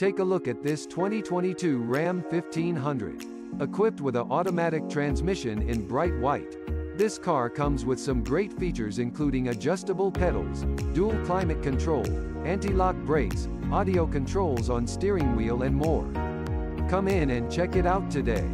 Take a look at this 2022 Ram 1500. Equipped with an automatic transmission in bright white. This car comes with some great features including adjustable pedals, dual climate control, anti-lock brakes, audio controls on steering wheel and more. Come in and check it out today.